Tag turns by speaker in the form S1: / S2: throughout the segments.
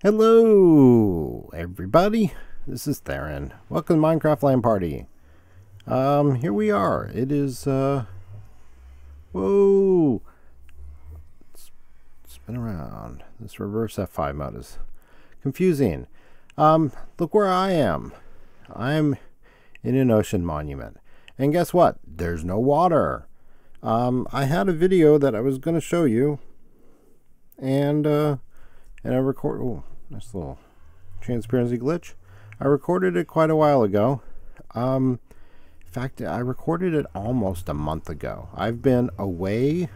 S1: Hello, everybody. This is Theron. Welcome to Minecraft LAN Party. Um, here we are. It is, uh, whoa. Around. This reverse F5 mode is confusing. Um, look where I am. I'm in an ocean monument. And guess what? There's no water. Um, I had a video that I was going to show you. And, uh, and I record. Oh, nice little transparency glitch. I recorded it quite a while ago. Um, in fact, I recorded it almost a month ago. I've been away,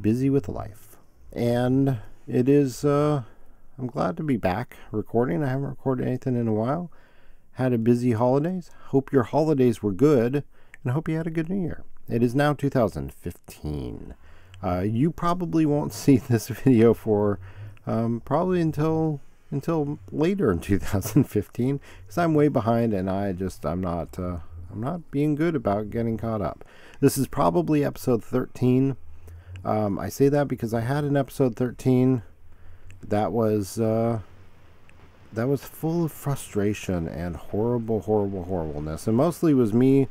S1: busy with life, and it is. Uh, I'm glad to be back recording. I haven't recorded anything in a while. Had a busy holidays. Hope your holidays were good, and hope you had a good New Year. It is now 2015. Uh, you probably won't see this video for um, probably until until later in 2015 because I'm way behind and I just I'm not uh, I'm not being good about getting caught up. This is probably episode 13. Um, I say that because I had an episode 13 that was uh, that was full of frustration and horrible, horrible, horribleness, and mostly was me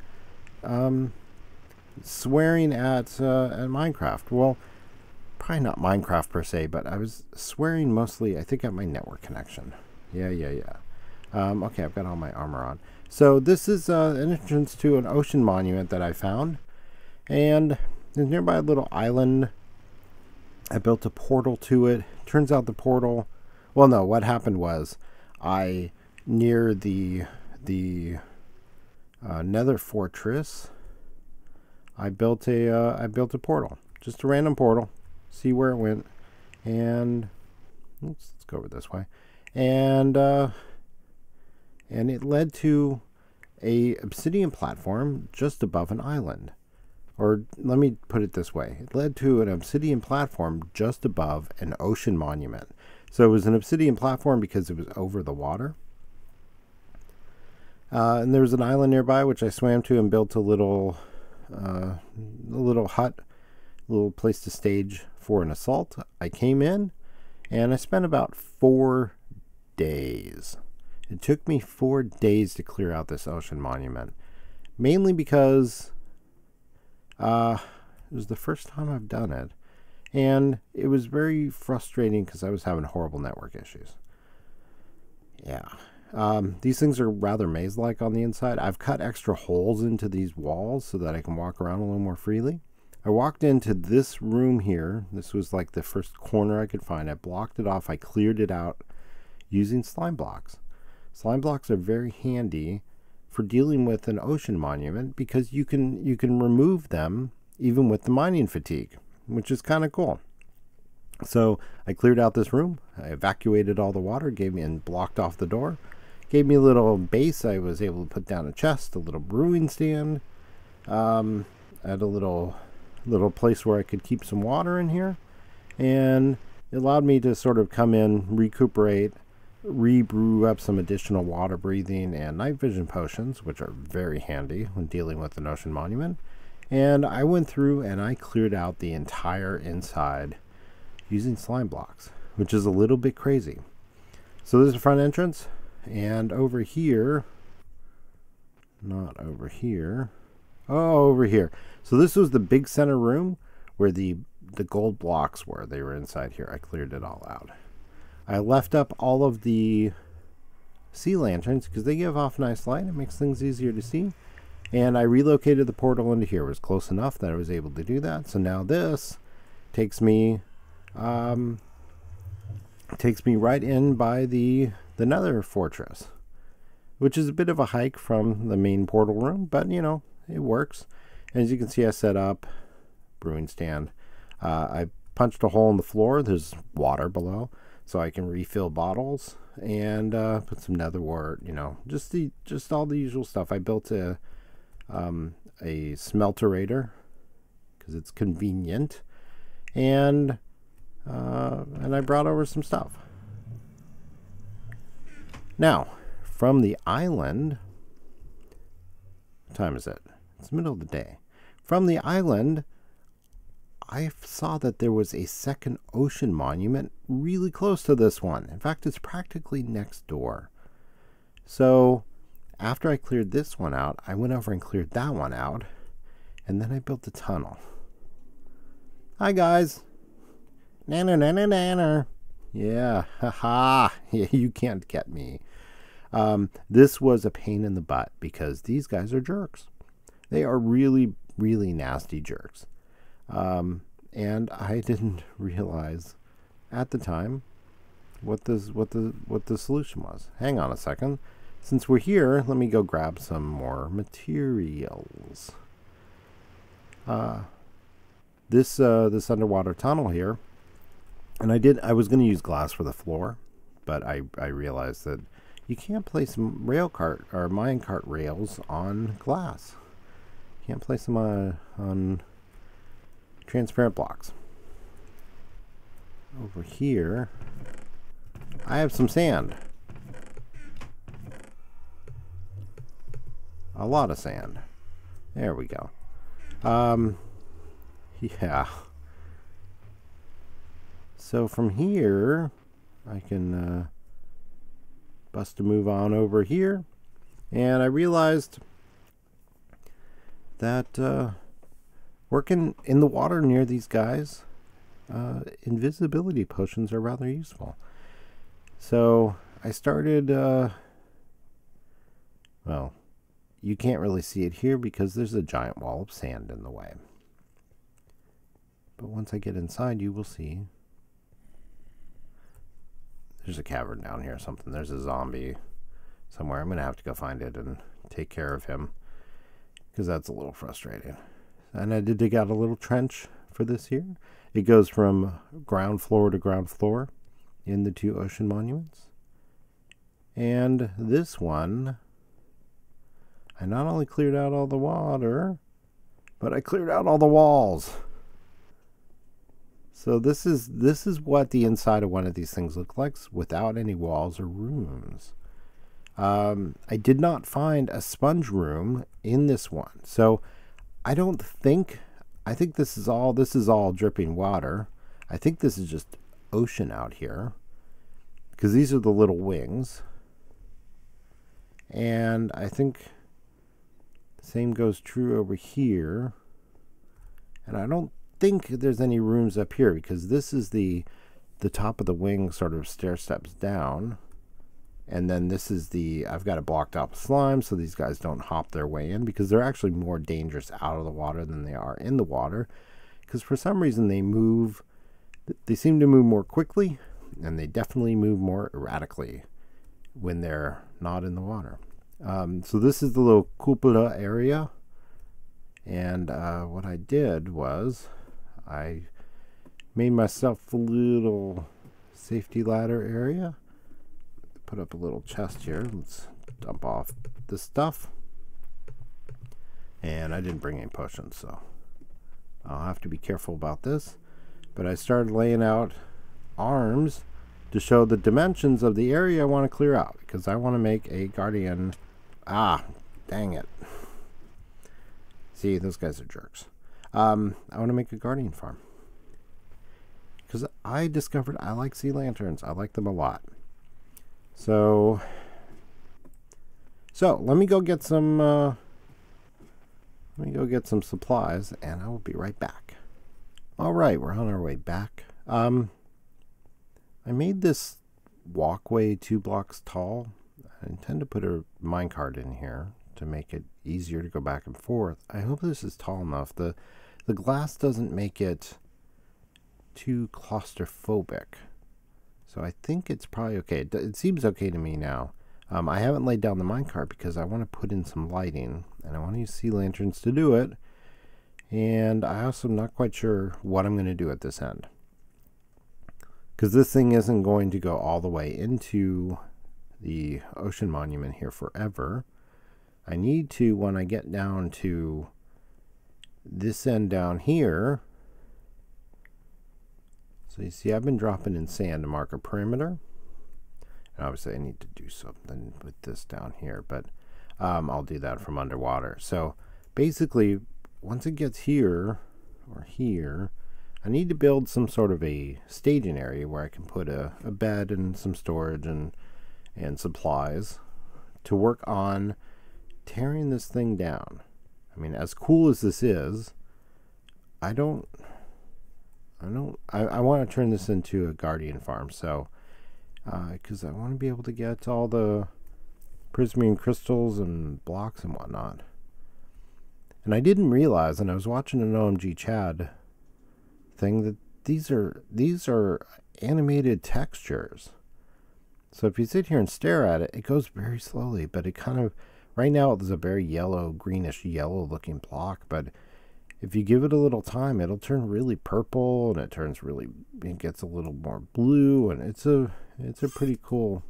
S1: um, swearing at uh, at Minecraft. Well, probably not Minecraft per se, but I was swearing mostly. I think at my network connection. Yeah, yeah, yeah. Um, okay, I've got all my armor on. So this is uh, an entrance to an ocean monument that I found, and there's nearby a little island. I built a portal to it. Turns out the portal. Well, no. What happened was, I near the the uh, Nether fortress. I built a uh, I built a portal, just a random portal. See where it went, and let's, let's go over this way, and uh, and it led to a obsidian platform just above an island. Or let me put it this way: it led to an obsidian platform just above an ocean monument. So it was an obsidian platform because it was over the water. Uh, and there was an island nearby which I swam to and built a little uh, a little hut, a little place to stage for an assault. I came in and I spent about four days. It took me four days to clear out this ocean monument, mainly because uh, it was the first time I've done it, and it was very frustrating because I was having horrible network issues. Yeah, um, these things are rather maze-like on the inside. I've cut extra holes into these walls so that I can walk around a little more freely. I walked into this room here. This was like the first corner I could find. I blocked it off. I cleared it out using slime blocks. Slime blocks are very handy for dealing with an ocean monument because you can you can remove them even with the mining fatigue, which is kind of cool. So I cleared out this room. I evacuated all the water, gave me and blocked off the door gave me a little base. I was able to put down a chest, a little brewing stand, um, at a little little place where I could keep some water in here, and it allowed me to sort of come in, recuperate, rebrew up some additional water breathing and night vision potions, which are very handy when dealing with an ocean monument. And I went through and I cleared out the entire inside using slime blocks, which is a little bit crazy. So this is the front entrance. And over here, not over here, oh, over here. So this was the big center room where the, the gold blocks were. They were inside here. I cleared it all out. I left up all of the sea lanterns because they give off nice light. It makes things easier to see. And I relocated the portal into here. It was close enough that I was able to do that. So now this takes me um, takes me right in by the the Nether Fortress, which is a bit of a hike from the main portal room, but you know, it works. As you can see, I set up brewing stand. Uh, I punched a hole in the floor. There's water below, so I can refill bottles and uh, put some nether wart. You know, just the just all the usual stuff. I built a um, a smelterator because it's convenient, and Uh, and I brought over some stuff. Now, from the island, what time is it? It's the middle of the day. From the island, I saw that there was a second ocean monument really close to this one. In fact, it's practically next door. So, after I cleared this one out, I went over and cleared that one out, and then I built the tunnel. Hi, guys. Nanner, nanner, nanner. Yeah, haha. Yeah, you can't get me. Um, this was a pain in the butt because these guys are jerks. They are really, really nasty jerks. Um, and I didn't realize at the time what this what the what the solution was. Hang on a second. Since we're here, let me go grab some more materials. Uh, this uh, this underwater tunnel here, and I did I was going to use glass for the floor, but I I realized that you can't place rail cart or mine cart rails on glass. Can't place them on on transparent blocks. Over here, I have some sand. A lot of sand. There we go. Um, yeah. So from here, I can uh, bust a move on over here. And I realized that uh, Working in the water near these guys, uh, invisibility potions are rather useful. So I started, uh, well, you can't really see it here because there's a giant wall of sand in the way. But once I get inside, you will see there's a cavern down here or something. There's a zombie somewhere. I'm going to have to go find it and take care of him because that's a little frustrating and I did dig out a little trench for this here. It goes from ground floor to ground floor in the two ocean monuments. And this one, I not only cleared out all the water, but I cleared out all the walls. So this is this is what the inside of one of these things looks like without any walls or rooms. Um, I did not find a sponge room in this one. So I don't think I think this is all this is all dripping water. I think this is just ocean out here because these are the little wings. And I think same goes true over here. And I don't think there's any rooms up here because this is the the top of the wing sort of stair steps down. And then this is the, I've got it blocked out with slime so these guys don't hop their way in because they're actually more dangerous out of the water than they are in the water. Because for some reason they move, they seem to move more quickly and they definitely move more erratically when they're not in the water. Um, so this is the little cupola area. And uh, what I did was I made myself a little safety ladder area put up a little chest here. Let's dump off this stuff. And I didn't bring any potions, so I'll have to be careful about this. But I started laying out arms to show the dimensions of the area I want to clear out because I want to make a guardian. Ah, dang it. See, those guys are jerks. Um, I want to make a guardian farm because I discovered I like sea lanterns. I like them a lot. So, so let me go get some, uh, let me go get some supplies and I will be right back. All right, we're on our way back. Um, I made this walkway two blocks tall. I intend to put a minecart in here to make it easier to go back and forth. I hope this is tall enough. The the glass doesn't make it too claustrophobic. So I think it's probably okay. It, it seems okay to me now. Um, I haven't laid down the minecart because I want to put in some lighting and I want to use sea lanterns to do it. And I also am not quite sure what I'm going to do at this end. Because this thing isn't going to go all the way into the ocean monument here forever. I need to, when I get down to this end down here, So you see I've been dropping in sand to mark a perimeter. And obviously I need to do something with this down here, but um, I'll do that from underwater. So basically, once it gets here or here, I need to build some sort of a staging area where I can put a, a bed and some storage and and supplies to work on tearing this thing down. I mean, as cool as this is, I don't, I don't, I, I want to turn this into a guardian farm. So, because uh, I want to be able to get all the prismarine crystals and blocks and whatnot. And I didn't realize, and I was watching an OMG Chad thing that these are these are animated textures. So if you sit here and stare at it, it goes very slowly, but it kind of right now there's a very yellow, greenish yellow looking block, but if you give it a little time, it'll turn really purple and it turns really it gets a little more blue and it's a it's a pretty cool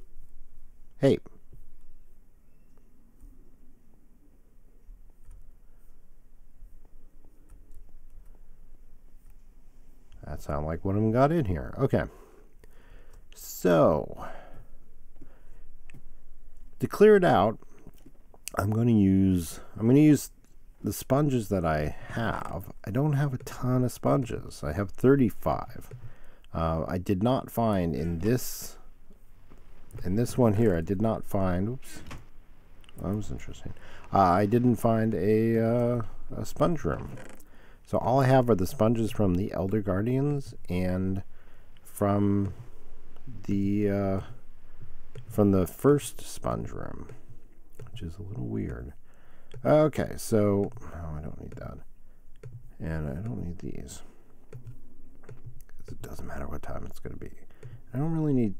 S1: Hey, That sound like one of them got in here. Okay. So, to clear it out, I'm going to use I'm going to use the sponges that I have. I don't have a ton of sponges. I have 35. Uh, I did not find in this in this one here. I did not find. Oops, that was interesting. Uh, I didn't find a, uh, a sponge room. So all I have are the sponges from the Elder Guardians and from the uh, from the first sponge room, which is a little weird. Okay, so I don't need that, and I don't need these because it doesn't matter what time it's going to be. I don't really need.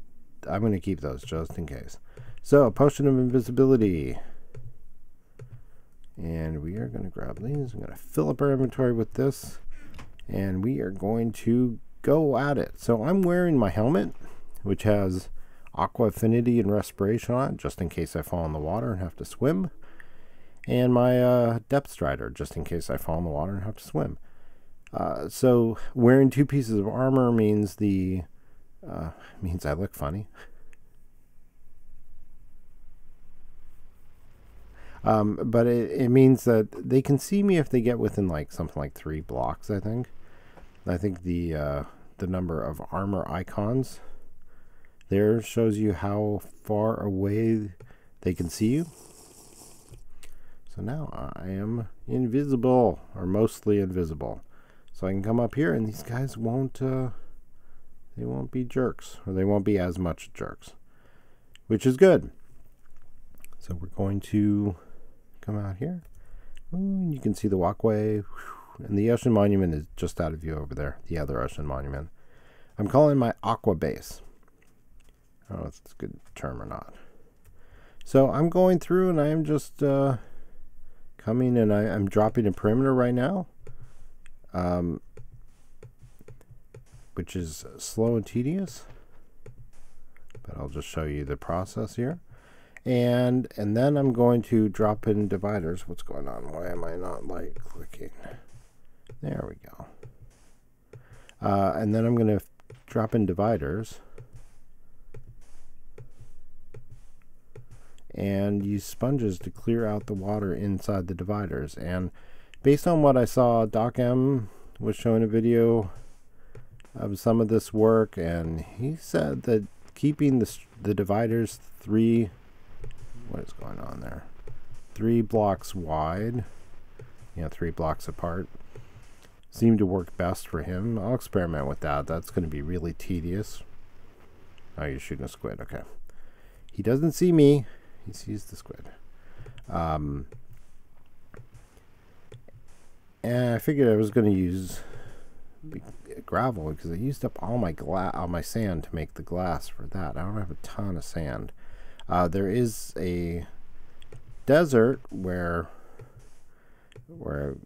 S1: I'm going to keep those just in case. So, potion of invisibility. And we are going to grab these. I'm going to fill up our inventory with this. And we are going to go at it. So I'm wearing my helmet, which has aqua affinity and respiration on it, just in case I fall in the water and have to swim. And my uh, depth strider, just in case I fall in the water and have to swim. Uh, so wearing two pieces of armor means the uh, means I look funny. Um, but it, it means that they can see me if they get within like something like three blocks, I think. I think the uh, the number of armor icons there shows you how far away they can see you. So now I am invisible, or mostly invisible. So I can come up here and these guys won't, uh, they won't be jerks, or they won't be as much jerks, which is good. So we're going to come out here. Ooh, you can see the walkway. And the ocean monument is just out of view over there, the other ocean monument. I'm calling my aqua base. I don't know if it's a good term or not. So I'm going through and I'm just uh, coming and I, am dropping a perimeter right now. Um, which is slow and tedious. But I'll just show you the process here and and then I'm going to drop in dividers what's going on why am I not like clicking there we go uh, and then I'm going to drop in dividers and use sponges to clear out the water inside the dividers and based on what I saw Doc M was showing a video of some of this work and he said that keeping the, the dividers three what is going on there? Three blocks wide, you know, three blocks apart. Seemed to work best for him. I'll experiment with that. That's going to be really tedious. Oh, you're shooting a squid. Okay. He doesn't see me. He sees the squid. Um, and I figured I was going to use gravel because I used up all my glass, all my sand to make the glass for that. I don't have a ton of sand. Uh, there is a desert where where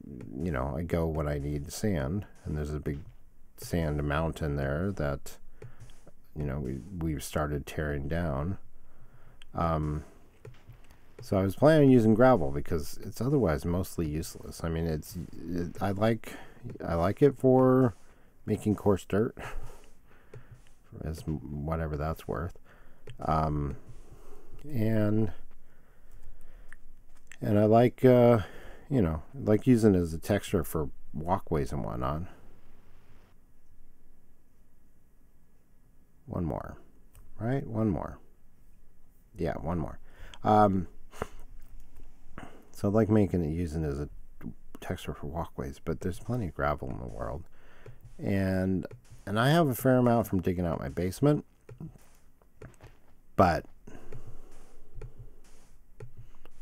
S1: you know I go when I need sand, and there's a big sand mountain there that you know we we started tearing down. Um, so I was planning on using gravel because it's otherwise mostly useless. I mean, it's it, I like I like it for making coarse dirt, as whatever that's worth. Um, and and I like uh, you know like using it as a texture for walkways and whatnot. One more, right? One more. Yeah, one more. Um, so I like making it using it as a texture for walkways, but there's plenty of gravel in the world, and and I have a fair amount from digging out my basement, but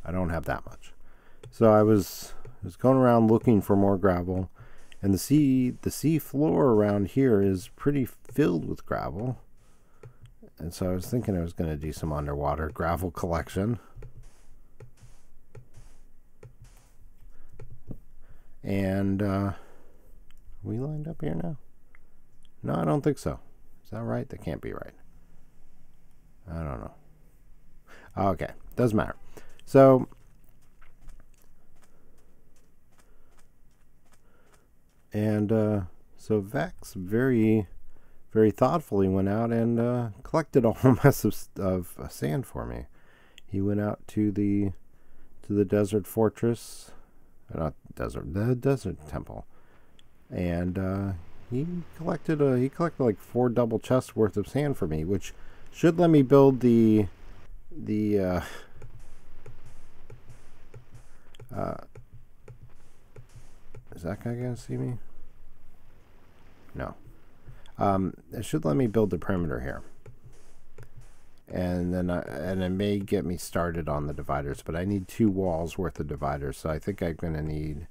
S1: I don't have that much. So I was was going around looking for more gravel, and the sea the sea floor around here is pretty filled with gravel. And so I was thinking I was going to do some underwater gravel collection. And uh, we lined up here now? No, I don't think so. Is that right? That can't be right. I don't know. Okay, doesn't matter. So, and uh, so Vex very, very thoughtfully went out and uh, collected a whole mess of, of uh, sand for me. He went out to the to the desert fortress, not desert, the desert temple, and uh, he collected a he collected like four double chests worth of sand for me, which should let me build the the uh, uh, is that guy gonna see me? No. Um, it should let me build the perimeter here. And then I, and it may get me started on the dividers, but I need two walls worth of dividers, so I think I'm gonna need.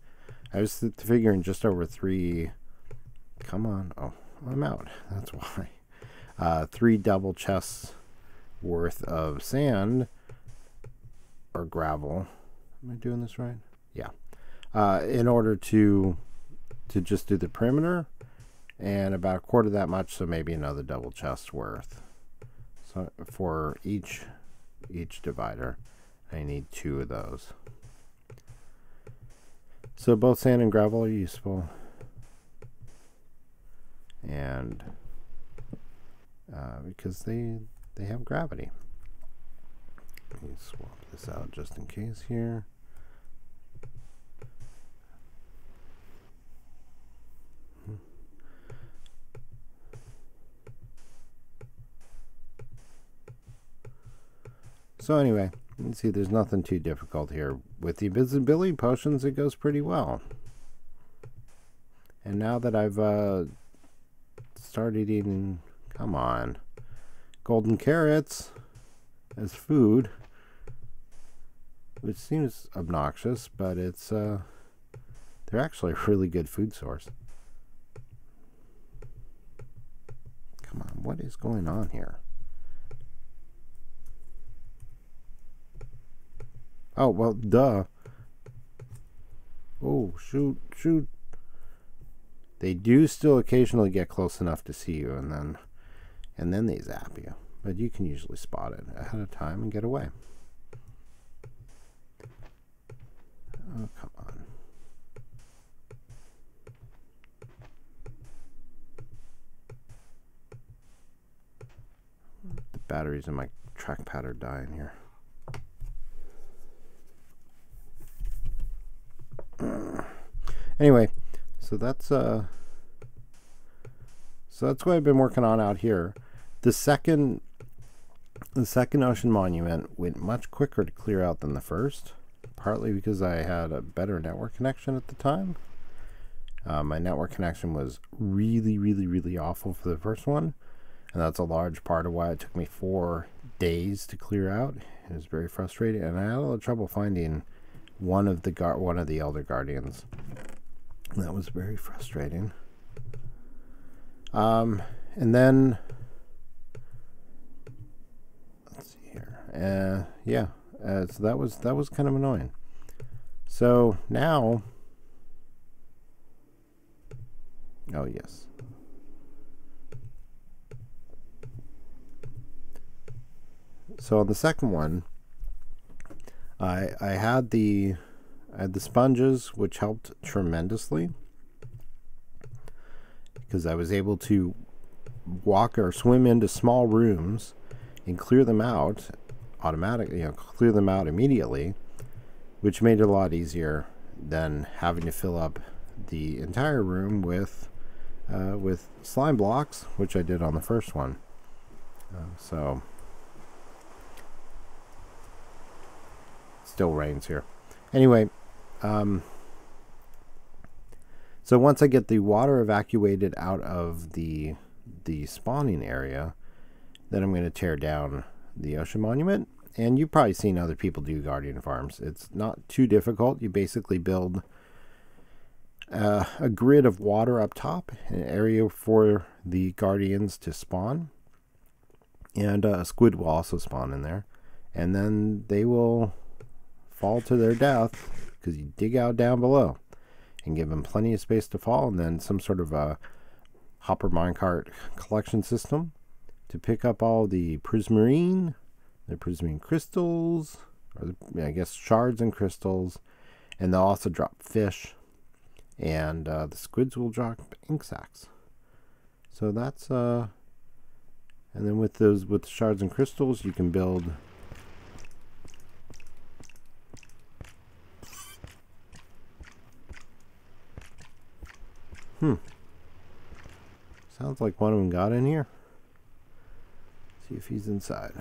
S1: I was figuring just over three. Come on! Oh, I'm out. That's why. Uh, three double chests worth of sand or gravel Am I doing this right? Yeah. Uh, in order to to just do the perimeter and about a quarter that much, so maybe another double chest worth. So for each each divider, I need two of those. So both sand and gravel are useful. And uh, because they they have gravity. Let me swap this out just in case here. So anyway, you can see there's nothing too difficult here. With the invisibility potions, it goes pretty well. And now that I've uh, started eating, come on, golden carrots as food, which seems obnoxious, but it's uh, they're actually a really good food source. Come on, what is going on here? Oh, well, duh. Oh, shoot, shoot. They do still occasionally get close enough to see you, and then, and then they zap you. But you can usually spot it ahead of time and get away. Oh, come on. The batteries in my trackpad are dying here. Anyway, so that's uh so that's what I've been working on out here. The second the second ocean monument went much quicker to clear out than the first, partly because I had a better network connection at the time. Uh, my network connection was really, really, really awful for the first one, and that's a large part of why it took me four days to clear out. It was very frustrating, and I had a lot of trouble finding one of the one of the elder guardians. That was very frustrating. Um, and then let's see here. Uh, yeah. Uh, so that was that was kind of annoying. So now, oh yes. So on the second one, I I had the I had the sponges, which helped tremendously because I was able to walk or swim into small rooms and clear them out automatically, you know, clear them out immediately, which made it a lot easier than having to fill up the entire room with uh, with slime blocks, which I did on the first one. Uh, so still rains here. Anyway, um, so once I get the water evacuated out of the the spawning area, then I'm going to tear down the ocean monument. And you've probably seen other people do guardian farms. It's not too difficult. You basically build uh, a grid of water up top, an area for the guardians to spawn, and uh, a squid will also spawn in there, and then they will fall to their death because you dig out down below and give them plenty of space to fall, and then some sort of a hopper minecart collection system to pick up all the prismarine, the prismarine crystals, or the, I guess shards and crystals, and they'll also drop fish and uh, the squids will drop ink sacs. So that's uh, and then with those with shards and crystals, you can build. Hmm. Sounds like one of them got in here. See if he's inside.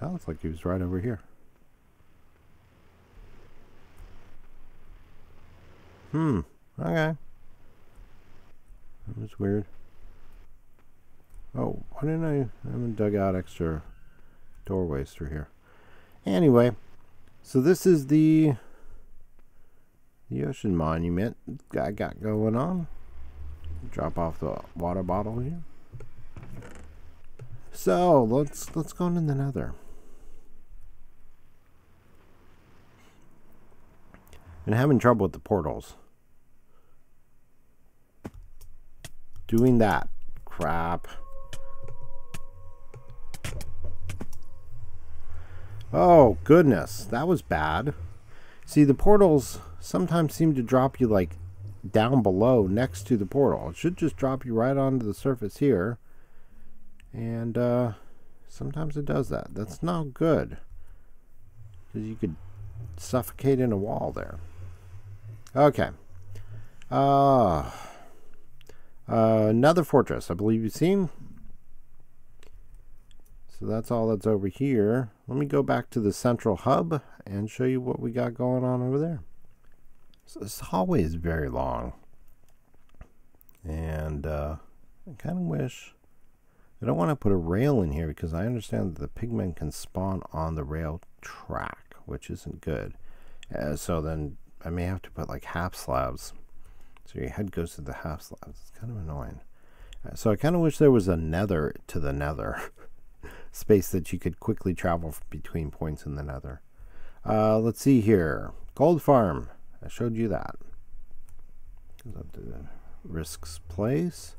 S1: Sounds like he was right over here. Hmm. Okay. That was weird. Oh, why didn't I, I haven't dug out extra doorways through here. Anyway, so this is the the ocean monument I got going on. Drop off the water bottle here. So let's let's go into the nether. Been having trouble with the portals. Doing that. Crap. Oh, goodness. That was bad. See, the portals sometimes seem to drop you, like, down below next to the portal. It should just drop you right onto the surface here. And, uh, sometimes it does that. That's not good. Because you could suffocate in a wall there. Okay. Uh, uh, a nether fortress, I believe you've seen. So that's all that's over here. Let me go back to the central hub and show you what we got going on over there. So this hallway is very long. And uh, I kind of wish... I don't want to put a rail in here because I understand that the pigmen can spawn on the rail track, which isn't good. Uh, so then I may have to put like half slabs. So your head goes to the half slabs. It's kind of annoying. Uh, so I kind of wish there was a nether to the nether. Space that you could quickly travel between points in the nether. Uh, let's see here. Gold farm. I showed you that. Up to risks place.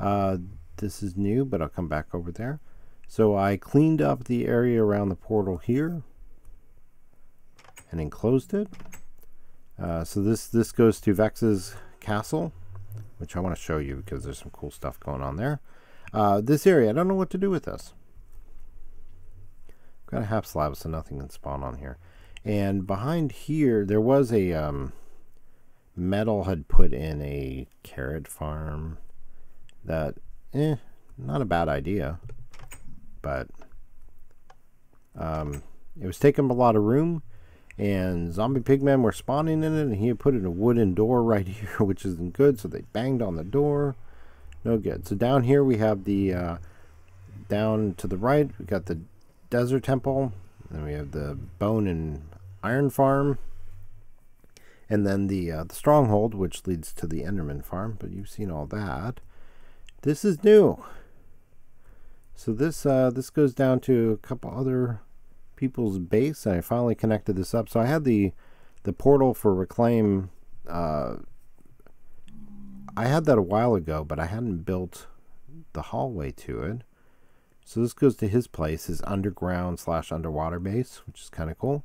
S1: Uh, this is new, but I'll come back over there. So I cleaned up the area around the portal here and enclosed it. Uh, so this this goes to Vex's castle, which I want to show you because there's some cool stuff going on there. Uh, this area, I don't know what to do with this. Got a half slab, so nothing can spawn on here. And behind here, there was a um, metal had put in a carrot farm. That, eh, not a bad idea, but um, it was taking a lot of room and zombie pigmen were spawning in it and he had put in a wooden door right here which isn't good so they banged on the door no good so down here we have the uh, down to the right we got the desert temple then we have the bone and iron farm and then the uh, the stronghold which leads to the enderman farm but you've seen all that this is new so this uh, this goes down to a couple other people's base. And I finally connected this up. So I had the the portal for reclaim. Uh, I had that a while ago, but I hadn't built the hallway to it. So this goes to his place, his underground slash underwater base, which is kind of cool.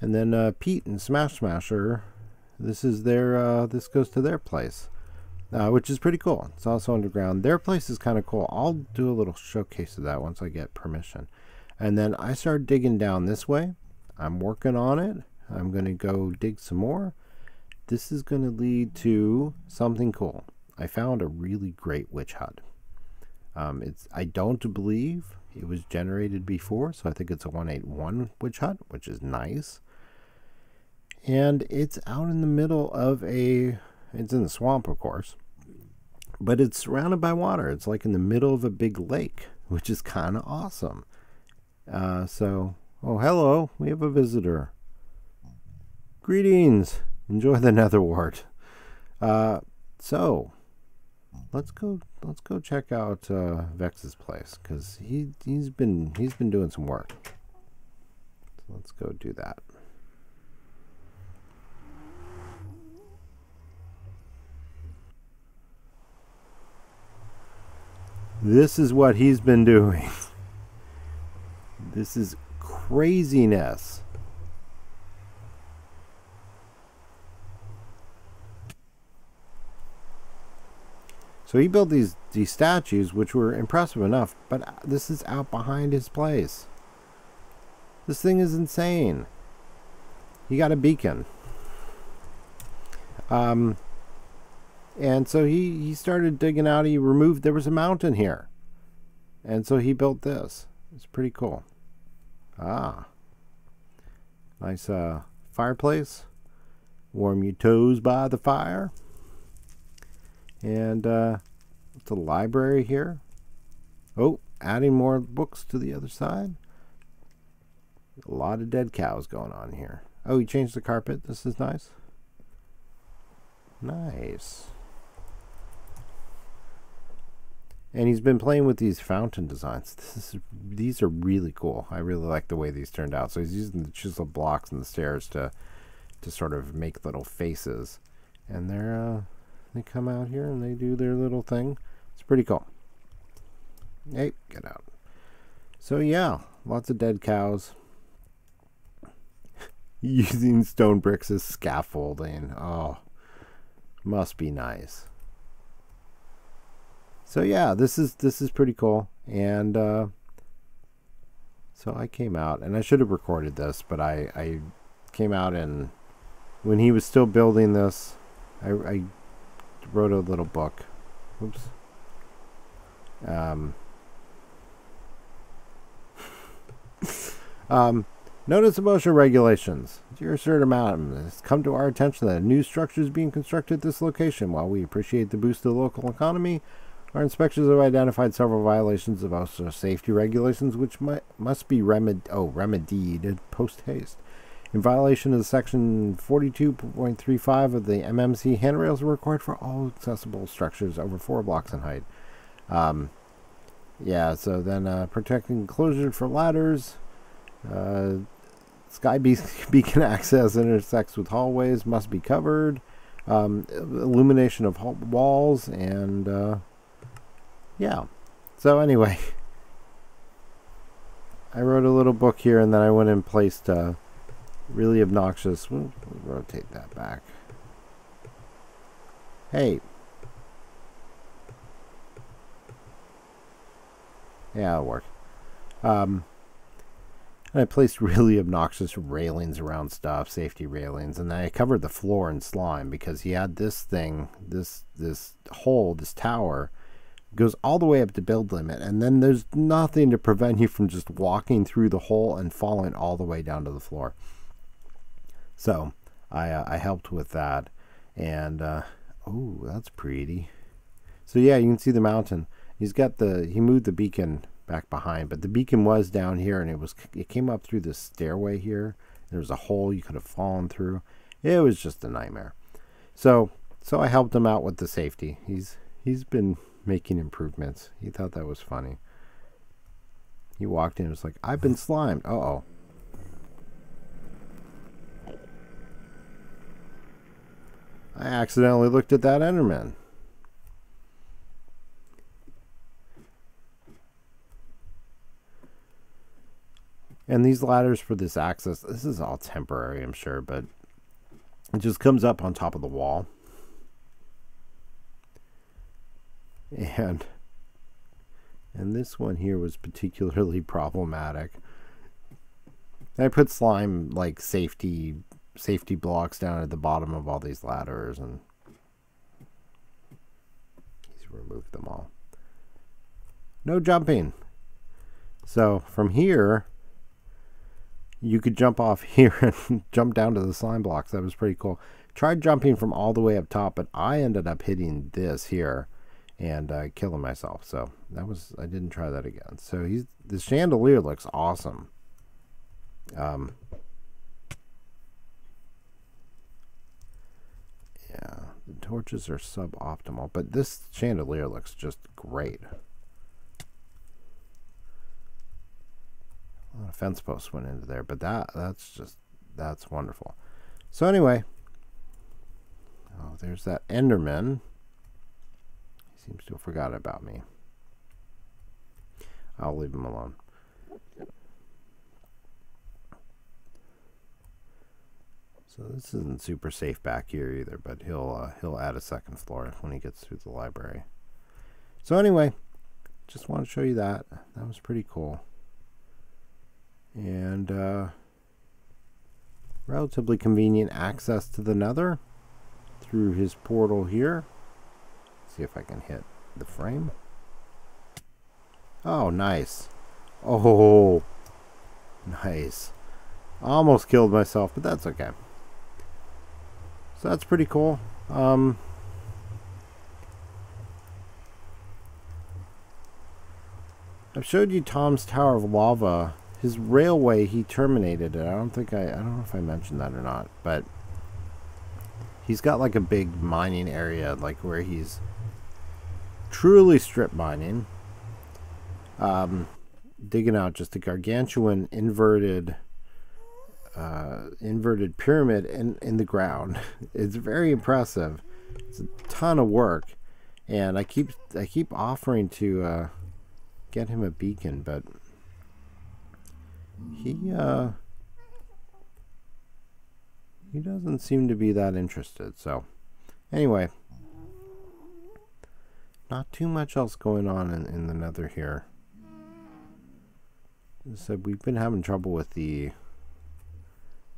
S1: And then uh, Pete and Smash Smasher, this is their uh, this goes to their place. uh, which is pretty cool. It's also underground. Their place is kind of cool. I'll do a little showcase of that once I get permission. And then I start digging down this way. I'm working on it. I'm going to go dig some more. This is going to lead to something cool. I found a really great witch hut. Um, it's I don't believe it was generated before, so I think it's a 181 witch hut, which is nice. And it's out in the middle of a it's in the swamp, of course, but it's surrounded by water. It's like in the middle of a big lake, which is kind of awesome. Uh, so, oh, hello, we have a visitor. Greetings. Enjoy the nether wart. Uh, so, let's go. Let's go check out uh, Vex's place because he he's been he's been doing some work. So let's go do that. This is what he's been doing. This is craziness. So he built these these statues, which were impressive enough, but this is out behind his place. This thing is insane. He got a beacon. Um, and so he, he started digging out. He removed, there was a mountain here. And so he built this. It's pretty cool. Ah. Nice uh, fireplace. Warm your toes by the fire. And uh, it's a library here. Oh, adding more books to the other side. A lot of dead cows going on here. Oh, he changed the carpet. This is nice. Nice. And he's been playing with these fountain designs. This is, these are really cool. I really like the way these turned out. So he's using the chisel blocks and the stairs to to sort of make little faces. And they're uh, they come out here and they do their little thing. It's pretty cool. Hey, get out. So yeah, lots of dead cows. Using stone bricks as scaffolding. Oh, must be nice so yeah, this is this is pretty cool. And uh, so I came out, and I should have recorded this, but I I came out and when he was still building this, I, I wrote a little book. Oops. Um. um. Notice of motion regulations. Dear Sir Mountain, it's come to our attention that a new structure is being constructed at this location. While we appreciate the boost to the local economy, our inspections have identified several violations of OSHA safety regulations, which might, must be remed- oh, remedied post haste. In violation of Section 42.35 of the MMC, handrails are required for all accessible structures over four blocks in height. Um, yeah, so then uh, protecting enclosure for ladders. Uh, sky be- beacon access intersects with hallways must be covered. Um, illumination of walls and uh, yeah. So anyway, I wrote a little book here, and then I went and placed a really obnoxious. We'll rotate that back. Hey. Yeah, it'll work. Um, and I placed really obnoxious railings around stuff, safety railings, and I covered the floor in slime because he had this thing, this this hole, this tower goes all the way up to build limit, and then there's nothing to prevent you from just walking through the hole and falling all the way down to the floor. So I uh, I helped with that, and uh, oh, that's pretty. So yeah, you can see the mountain. He's got the he moved the beacon back behind, but the beacon was down here, and it was it came up through the stairway here. There was a hole you could have fallen through. It was just a nightmare. So so I helped him out with the safety. He's he's been making improvements. He thought that was funny. He walked in and was like, I've been slimed. Uh oh. I accidentally looked at that Enderman. And these ladders for this access, this is all temporary, I'm sure, but it just comes up on top of the wall. And and this one here was particularly problematic. I put slime like safety safety blocks down at the bottom of all these ladders and he's removed them all. No jumping. So from here you could jump off here and jump down to the slime blocks. That was pretty cool. Tried jumping from all the way up top, but I ended up hitting this here and uh, killing myself. So that was I didn't try that again. So he's the chandelier looks awesome. Um, yeah, the torches are suboptimal, but this chandelier looks just great. A lot of fence posts went into there, but that that's just that's wonderful. So anyway, oh, there's that Enderman. Seems to have forgot about me. I'll leave him alone. So this isn't super safe back here either, but he'll uh, he'll add a second floor when he gets through the library. So anyway, just want to show you that. That was pretty cool. And uh, relatively convenient access to the nether through his portal here. See if I can hit the frame. Oh, nice. Oh, nice. Almost killed myself, but that's okay. So that's pretty cool. Um, I've showed you Tom's Tower of Lava. His railway, he terminated it. I don't think I, I don't know if I mentioned that or not, but he's got like a big mining area, like where he's truly strip mining. Um, digging out just a gargantuan inverted uh, inverted pyramid in, in the ground. It's very impressive. It's a ton of work, and I keep I keep offering to uh, get him a beacon, but he uh, he doesn't seem to be that interested. So anyway, not too much else going on in, in the Nether here. So we've been having trouble with the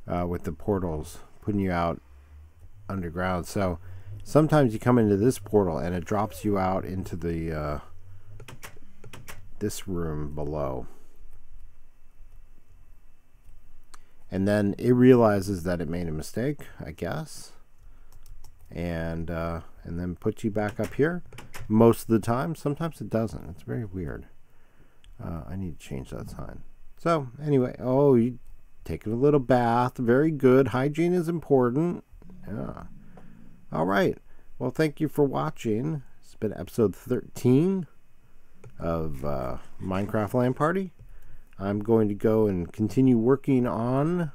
S1: uh, with the portals putting you out underground. So sometimes you come into this portal and it drops you out into the uh, this room below. And then it realizes that it made a mistake, I guess. And uh, and then puts you back up here. Most of the time. Sometimes it doesn't. It's very weird. Uh, I need to change that sign. So anyway, oh, you taking a little bath. Very good. Hygiene is important. Yeah. All right. Well, thank you for watching. It's been episode 13 of uh, Minecraft LAN Party. I'm going to go and continue working on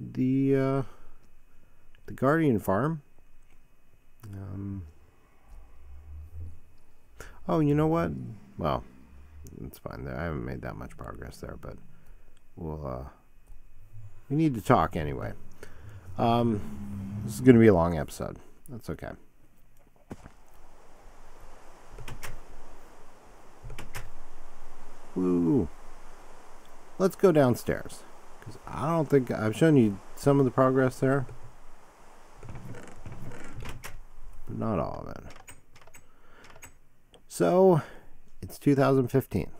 S1: the uh, the Guardian farm. Um, oh, you know what? Well, it's fine. I haven't made that much progress there, but we'll uh, we need to talk anyway. Um, this is going to be a long episode. That's okay. Woo! Let's go downstairs because I don't think I've shown you some of the progress there, but not all of it. So it's 2015.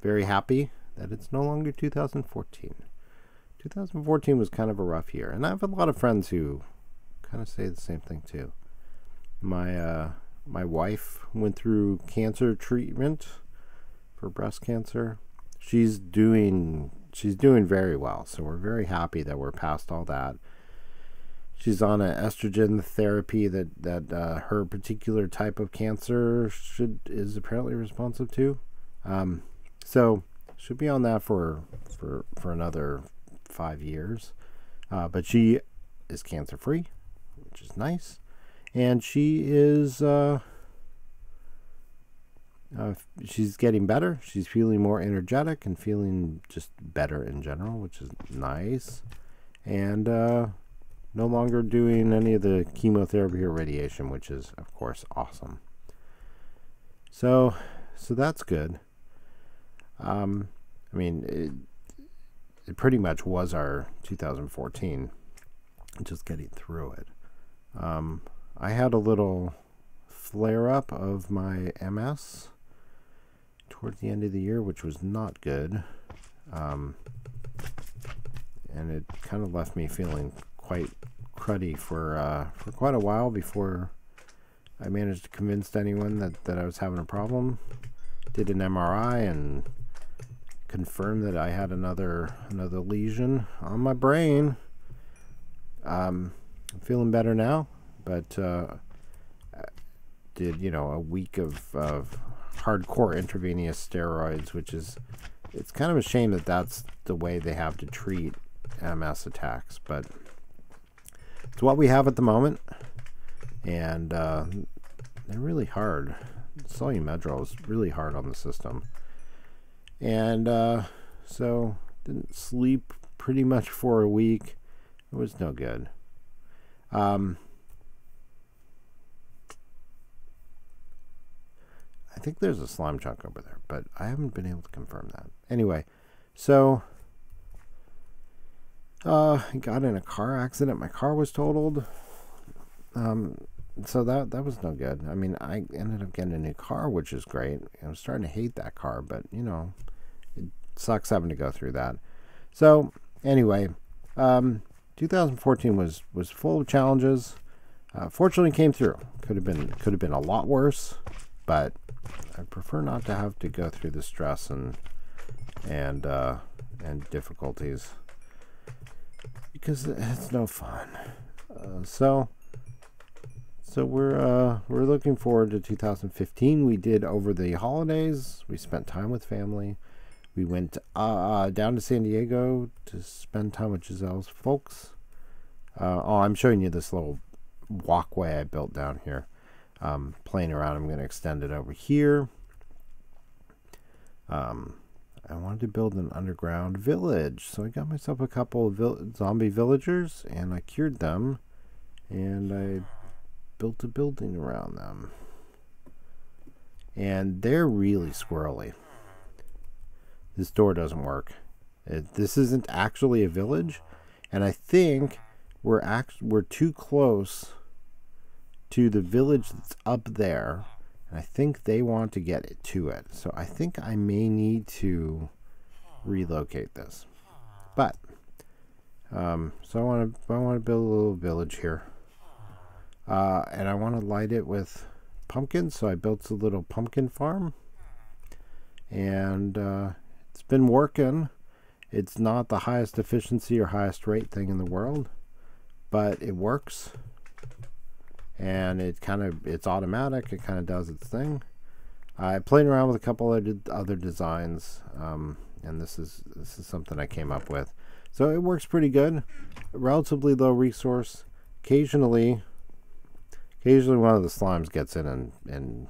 S1: Very happy that it's no longer 2014. 2014 was kind of a rough year, and I have a lot of friends who kind of say the same thing too. My uh, my wife went through cancer treatment for breast cancer. She's doing she's doing very well, so we're very happy that we're past all that. She's on an estrogen therapy that that uh, her particular type of cancer should is apparently responsive to. Um, so should be on that for for for another five years. Uh, but she is cancer free, which is nice, and she is uh, uh, she's getting better. She's feeling more energetic and feeling just better in general, which is nice. And uh, no longer doing any of the chemotherapy or radiation, which is, of course, awesome. So, so that's good. Um, I mean, it, it pretty much was our 2014, just getting through it. Um, I had a little flare up of my MS towards the end of the year, which was not good. Um, and it kind of left me feeling quite cruddy for uh, for quite a while before I managed to convince anyone that, that I was having a problem. Did an MRI and confirmed that I had another another lesion on my brain. Um, I'm feeling better now, but uh, did you know a week of, of hardcore intravenous steroids, which is it's kind of a shame that that's the way they have to treat MS attacks, but it's what we have at the moment, and uh, they're really hard. Solu-Medrol is really hard on the system, and uh, so didn't sleep pretty much for a week. It was no good. Um, I think there's a slime chunk over there, but I haven't been able to confirm that. Anyway, so uh, I got in a car accident. My car was totaled. Um, so that that was no good. I mean, I ended up getting a new car, which is great. I'm starting to hate that car, but you know, it sucks having to go through that. So anyway, um, 2014 was was full of challenges. Uh, fortunately, came through. Could have been could have been a lot worse, but I prefer not to have to go through the stress and and uh, and difficulties because it's no fun. Uh, so so we're uh, we're looking forward to 2015. We did over the holidays. We spent time with family. We went uh, uh down to San Diego to spend time with Giselle's folks. Uh, oh, I'm showing you this little walkway I built down here. Um, playing around, I'm going to extend it over here. Um, I wanted to build an underground village, so I got myself a couple of vil zombie villagers, and I cured them, and I built a building around them. And they're really squirrely. This door doesn't work. It, this isn't actually a village, and I think we're act we're too close to the village that's up there I think they want to get it to it. So I think I may need to relocate this. But um, so I want to I want to build a little village here, uh, and I want to light it with pumpkins. So I built a little pumpkin farm, and uh, it's been working. It's not the highest efficiency or highest rate thing in the world, but it works and it kind of it's automatic it kind of does its thing. I played around with a couple of other designs um, and this is this is something I came up with. So it works pretty good. Relatively low resource. Occasionally occasionally one of the slimes gets in and and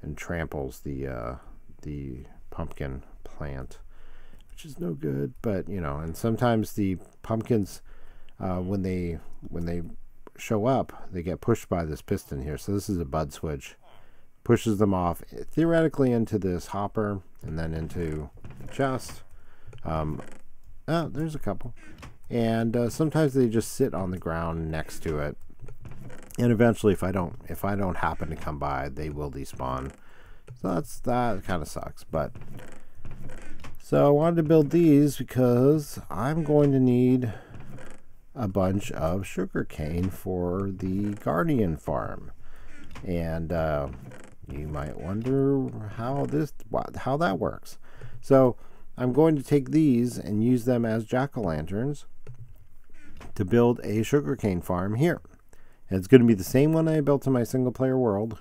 S1: and tramples the uh, the pumpkin plant which is no good but you know and sometimes the pumpkins uh, when they when they show up, they get pushed by this piston here. So this is a bud switch. Pushes them off theoretically into this hopper and then into the chest. Um, oh, there's a couple. And uh, sometimes they just sit on the ground next to it. And eventually, if I don't if I don't happen to come by, they will despawn. So that's that kind of sucks. But so I wanted to build these because I'm going to need a bunch of sugar cane for the Guardian farm. And uh, you might wonder how this how that works. So I'm going to take these and use them as jack-o'-lanterns to build a sugarcane farm here. And it's going to be the same one I built in my single player world.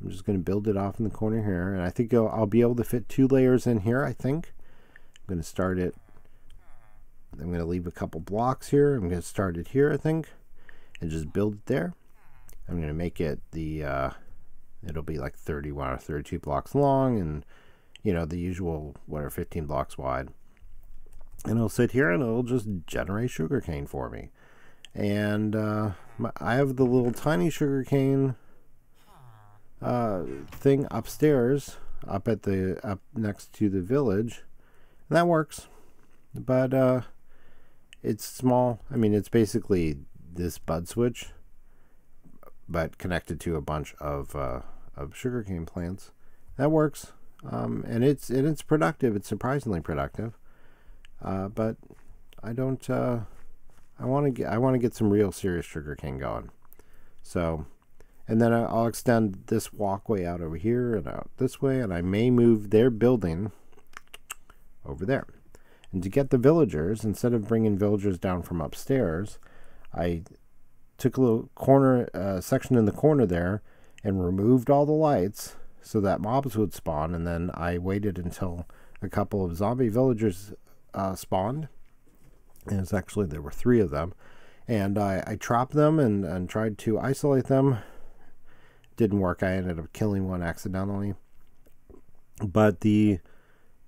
S1: I'm just going to build it off in the corner here. And I think I'll, I'll be able to fit two layers in here, I think. I'm going to start it I'm going to leave a couple blocks here. I'm going to start it here, I think, and just build it there. I'm going to make it the, uh, it'll be like 31 or 32 blocks long and, you know, the usual, whatever, 15 blocks wide. And it'll sit here and it'll just generate sugarcane for me. And uh, my, I have the little tiny sugarcane uh, thing upstairs, up at the up next to the village. And that works, but uh, it's small. I mean, it's basically this bud switch, but connected to a bunch of uh, of sugarcane plants. That works, um, and it's and it's productive. It's surprisingly productive. Uh, but I don't. Uh, I want to get. I want to get some real serious sugarcane going. So, and then I'll extend this walkway out over here and out this way, and I may move their building over there. And to get the villagers, instead of bringing villagers down from upstairs, I took a little corner uh, section in the corner there and removed all the lights so that mobs would spawn. And then I waited until a couple of zombie villagers uh, spawned. And it's actually, there were three of them. And I, I trapped them and, and tried to isolate them. Didn't work. I ended up killing one accidentally. But the,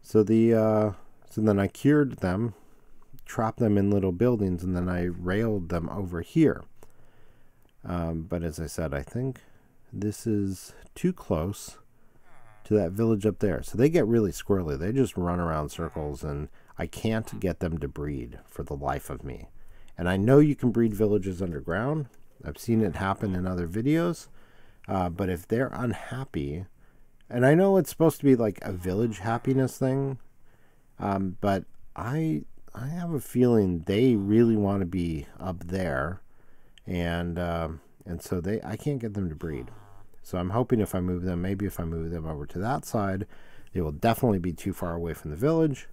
S1: so the, uh, so then I cured them, trapped them in little buildings, and then I railed them over here. Um, but as I said, I think this is too close to that village up there. So they get really squirrely. They just run around circles, and I can't get them to breed for the life of me. And I know you can breed villages underground. I've seen it happen in other videos. Uh, but if they're unhappy, and I know it's supposed to be like a village happiness thing, um, but I I have a feeling they really want to be up there, and um, and so they I can't get them to breed. So I'm hoping if I move them, maybe if I move them over to that side, they will definitely be too far away from the village,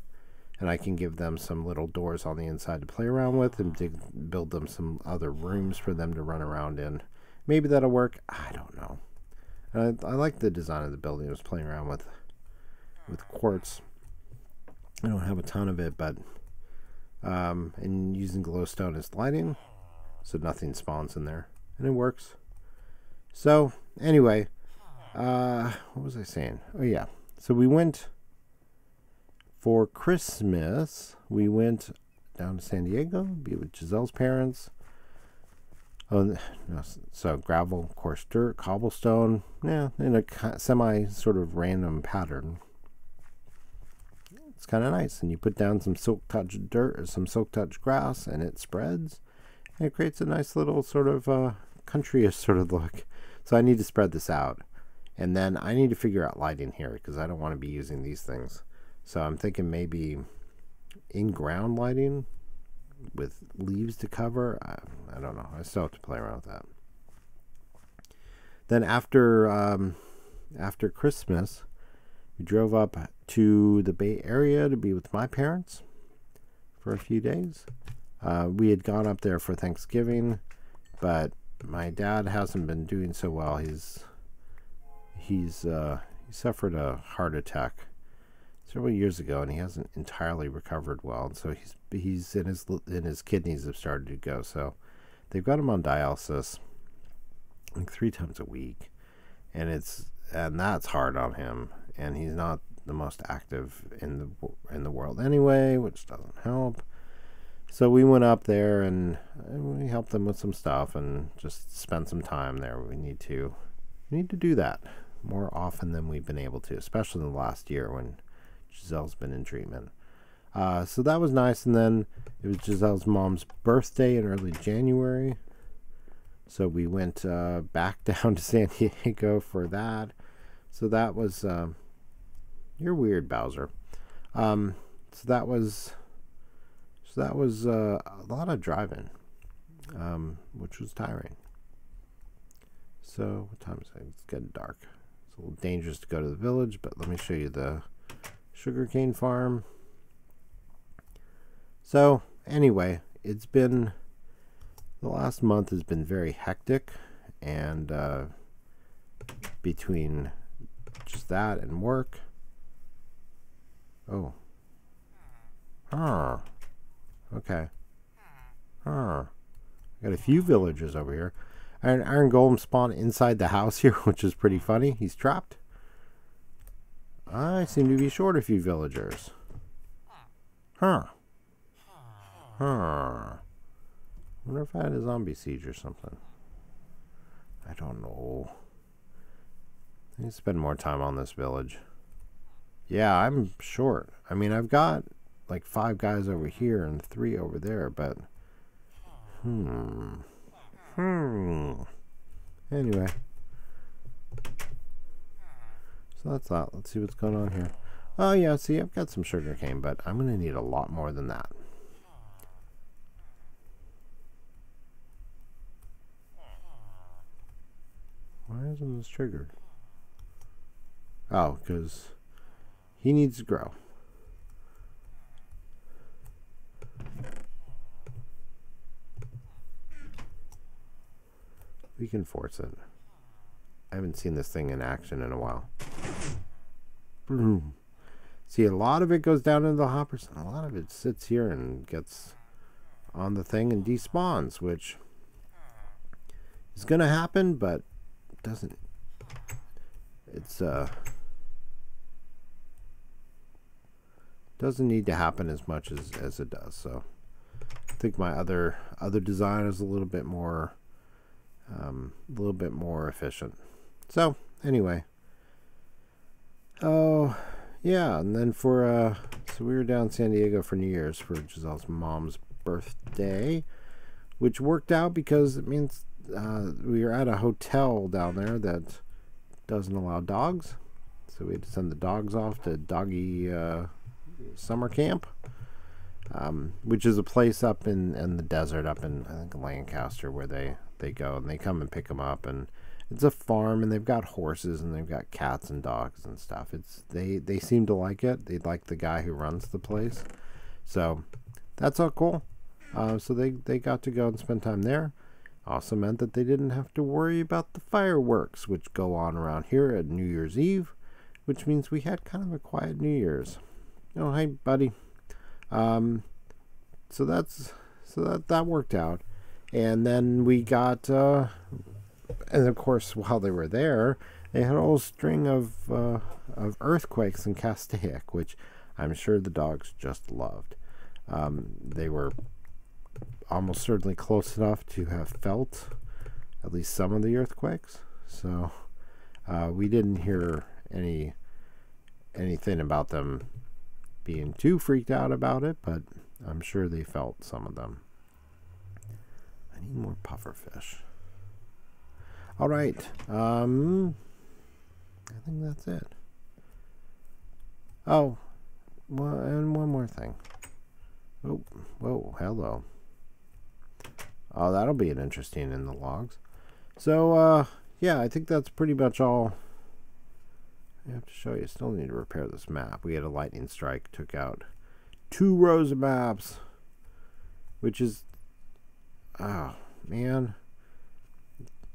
S1: and I can give them some little doors on the inside to play around with and dig, build them some other rooms for them to run around in. Maybe that'll work. I don't know. I, I like the design of the building. I was playing around with with quartz I don't have a ton of it, but um, and using glowstone as lighting, so nothing spawns in there, and it works. So anyway, uh, what was I saying? Oh yeah, so we went for Christmas. We went down to San Diego, be with Giselle's parents. Oh, no, so gravel, coarse dirt, cobblestone, yeah, in a semi sort of random pattern. It's kind of nice. And you put down some silk touch dirt or some silk touch grass and it spreads. And it creates a nice little sort of uh, countryish sort of look. So I need to spread this out. And then I need to figure out lighting here because I don't want to be using these things. So I'm thinking maybe in-ground lighting with leaves to cover. I, I, don't know. I still have to play around with that. Then after um, after Christmas, we drove up to the Bay Area to be with my parents for a few days. Uh, we had gone up there for Thanksgiving, but my dad hasn't been doing so well. He's he's uh, he suffered a heart attack several years ago, and he hasn't entirely recovered well. And so he's he's in his in his kidneys have started to go. So they've got him on dialysis like three times a week, and it's and that's hard on him and he's not the most active in the in the world anyway, which doesn't help. So we went up there and we helped them with some stuff and just spent some time there. We need to we need to do that more often than we've been able to, especially in the last year when Giselle's been in treatment. Uh, so that was nice. And then it was Giselle's mom's birthday in early January. So we went uh, back down to San Diego for that. So that was uh, you're weird, Bowser. Um, so that was so that was uh, a lot of driving, um, which was tiring. So what time is it? It's getting dark. It's a little dangerous to go to the village, but let me show you the sugarcane farm. So anyway, it's been the last month has been very hectic, and uh, between just that and work Oh. Huh. Okay. Huh. Got a few villagers over here. Iron, Iron Golem spawned inside the house here, which is pretty funny. He's trapped. I seem to be short a few villagers. Huh. Huh. wonder if I had a zombie siege or something. I don't know. I need to spend more time on this village. Yeah, I'm short. I mean, I've got like five guys over here and three over there, but. Hmm. Hmm. Anyway. So that's that. Let's see what's going on here. Oh, yeah, see, I've got some sugar cane, but I'm going to need a lot more than that. Why isn't this triggered? Oh, because he needs to grow. We can force it. I haven't seen this thing in action in a while. Boom. See, a lot of it goes down into the hoppers, and a lot of it sits here and gets on the thing and despawns, which is going to happen, but doesn't. It's, uh. Doesn't need to happen as much as, as it does, so. I think my other other design is a little bit more um, a little bit more efficient. So anyway, oh yeah, and then for uh, so we were down in San Diego for New Year's for Giselle's mom's birthday, which worked out because it means uh, we were at a hotel down there that doesn't allow dogs, so we had to send the dogs off to doggy uh, summer camp. Um, which is a place up in, in the desert, up in I think Lancaster, where they they go and they come and pick them up and it's a farm and they've got horses and they've got cats and dogs and stuff. It's they they seem to like it. They like the guy who runs the place. So that's all cool. Uh, so they they got to go and spend time there. Also meant that they didn't have to worry about the fireworks which go on around here at new year's eve which means we had kind of a quiet new year's oh hey buddy um so that's so that that worked out and then we got, uh, and of course, while they were there, they had a whole string of uh, of earthquakes in Castaic, which I'm sure the dogs just loved. Um, they were almost certainly close enough to have felt at least some of the earthquakes. So uh, we didn't hear any anything about them being too freaked out about it, but I'm sure they felt some of them. I need more pufferfish. All right. Um, I think that's it. Oh, well, and one more thing. Oh, whoa, hello. Oh, that'll be an interesting in the logs. So, uh, yeah, I think that's pretty much all I have to show you. Still need to repair this map. We had a lightning strike, took out two rows of maps, which is Oh, man.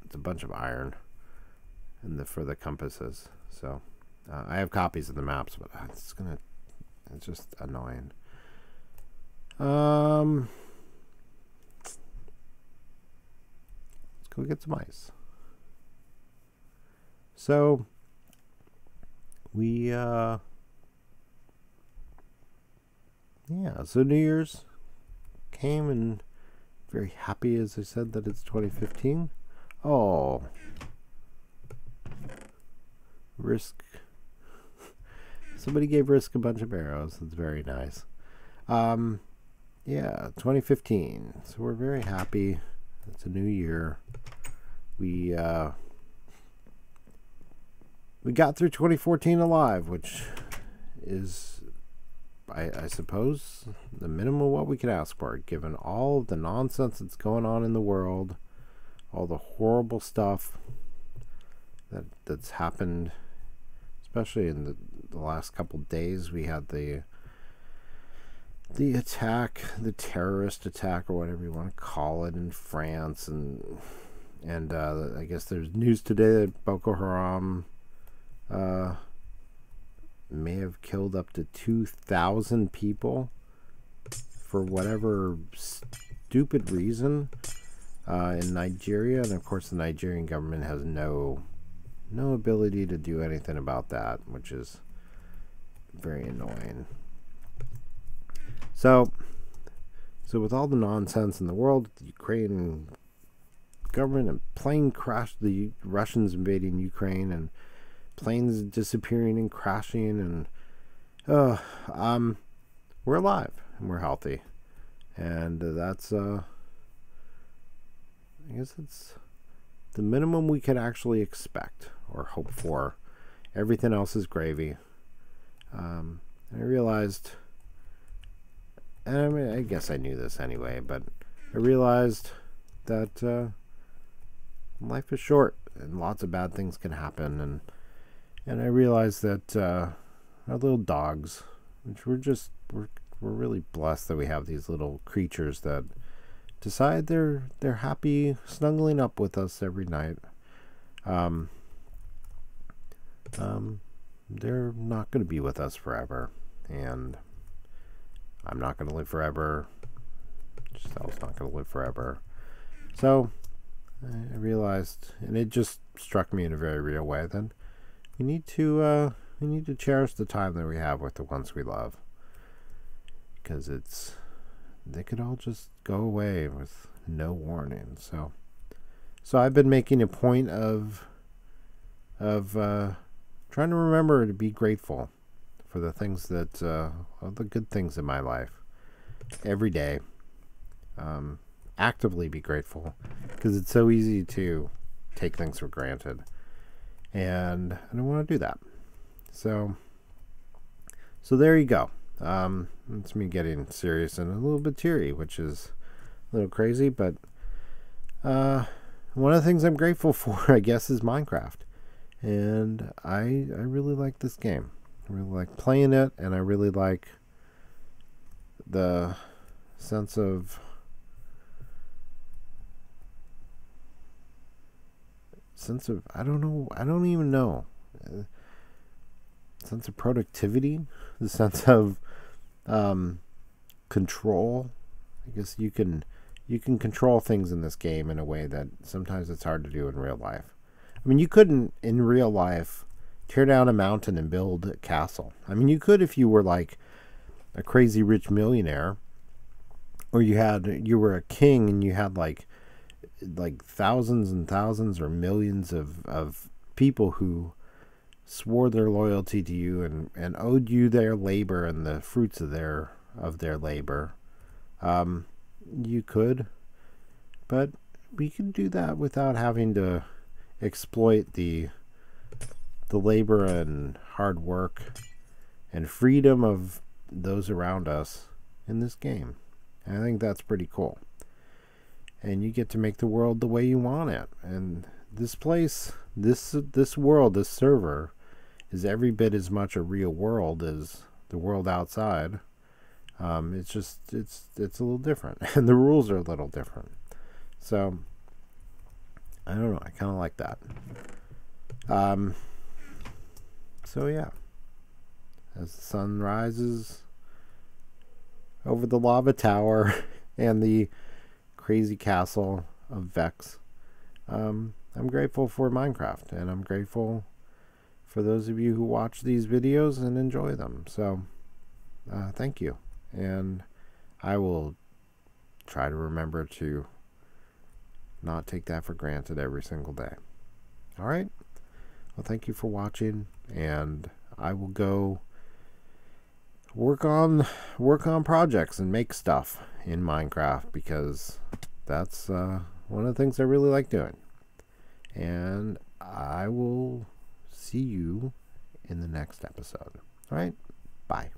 S1: It's a bunch of iron and the for the compasses. So uh, I have copies of the maps, but it's gonna it's just annoying. Um let's go get some ice. So we uh yeah, so New Year's came and very happy, as I said, that it's 2015. Oh. Risk. Somebody gave Risk a bunch of arrows. That's very nice. Um, yeah, 2015. So we're very happy. It's a new year. We, uh, we got through 2014 alive, which is I, I suppose the minimum what we could ask for, given all the nonsense that's going on in the world, all the horrible stuff that that's happened, especially in the, the last couple days. We had the the attack, the terrorist attack, or whatever you want to call it, in France, and and uh, I guess there's news today that Boko Haram uh, may have killed up to 2,000 people for whatever stupid reason uh, in Nigeria. And of course, the Nigerian government has no no ability to do anything about that, which is very annoying. So, So with all the nonsense in the world, the Ukraine government and plane crash, the Russians invading Ukraine and planes disappearing and crashing and uh, um, we're alive and we're healthy, and that's uh, I guess it's the minimum we could actually expect or hope for. Everything else is gravy. Um, I realized, and I mean, I guess I knew this anyway, but I realized that uh, life is short and lots of bad things can happen, and and I realized that uh, our little dogs, which we're just we're we're really blessed that we have these little creatures that decide they're they're happy snuggling up with us every night. Um, um, they're not going to be with us forever, and I'm not going to live forever. Giselle's not going to live forever. So I realized, and it just struck me in a very real way. Then we need to uh, we need to cherish the time that we have with the ones we love, because it's they could all just go away with no warning. So, so I've been making a point of of uh, trying to remember to be grateful for the things that uh, the good things in my life every day. Um, actively be grateful because it's so easy to take things for granted, and I don't want to do that. So, so there you go. Um, it's me getting serious and a little bit teary, which is a little crazy, but uh, one of the things I'm grateful for, I guess, is Minecraft. And I I really like this game. I really like playing it, and I really like the sense of sense of I don't know I don't even know uh, sense of productivity, the sense of um, control. I guess you can you can control things in this game in a way that sometimes it's hard to do in real life. I mean, you couldn't in real life tear down a mountain and build a castle. I mean, you could if you were like a crazy rich millionaire or you had you were a king and you had like like thousands and thousands or millions of of people who swore their loyalty to you and, and owed you their labor and the fruits of their of their labor. Um, you could, but we can do that without having to exploit the the labor and hard work and freedom of those around us in this game. And I think that's pretty cool. And you get to make the world the way you want it. And this place, this this world, this server is every bit as much a real world as the world outside. Um, it's just it's it's a little different, and the rules are a little different. So I don't know. I kind of like that. Um, so yeah, as the sun rises over the lava tower and the crazy castle of Vex, um, I'm grateful for Minecraft, and I'm grateful for those of you who watch these videos and enjoy them. So, uh, thank you. And I will try to remember to not take that for granted every single day. All right. Well, thank you for watching, and I will go work on work on projects and make stuff in Minecraft because that's uh, one of the things I really like doing. And I will see you in the next episode. All right. Bye.